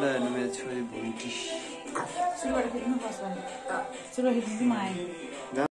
ल हेर्नु मेरो छोरी भुल्की सुरुबाट खेल्नु पर्छ सुरुवारी खेल्नु चाहिँ म आएँ